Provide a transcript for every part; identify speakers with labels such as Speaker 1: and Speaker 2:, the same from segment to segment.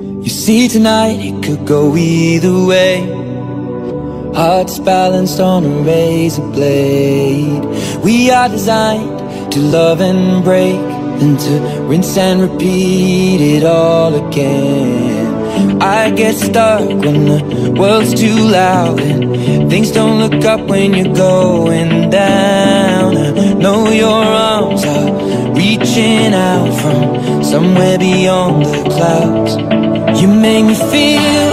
Speaker 1: You see tonight it could go either way. Hearts balanced on a razor blade. We are designed to love and break And to rinse and repeat it all again. I get stuck when the world's too loud And things don't look up when you're going down. I know your arms are reaching out from somewhere beyond the clouds you make me feel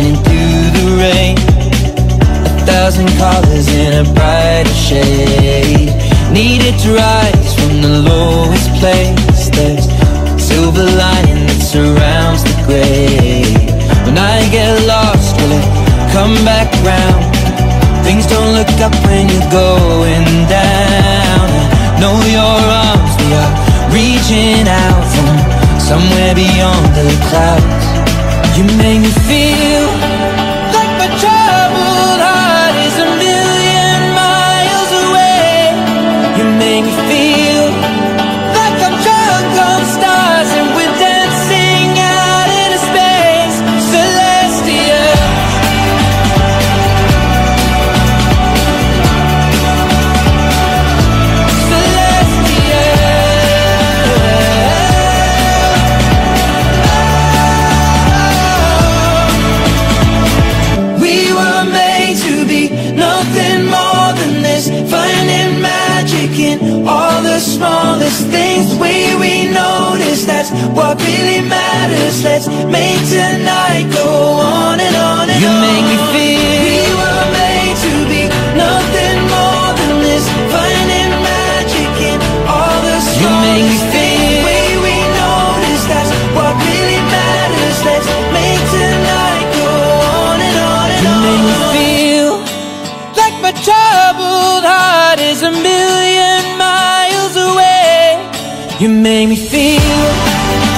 Speaker 1: shining through the rain. A thousand colors in a brighter shade. Needed to rise from the lowest place. There's silver lining that surrounds the gray When I get lost, will it come back round? Things don't look up when you're going down. I know your arms, they are reaching out from somewhere beyond the clouds you make me feel what really matters Let's make tonight go on and on and you on You make me feel We were made to be nothing more than this Finding magic in all the smallest you make me feel The way we notice, that's what really matters Let's make tonight go on and on and you on You make me feel like my troubled heart is a million miles away. You make me feel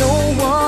Speaker 2: no one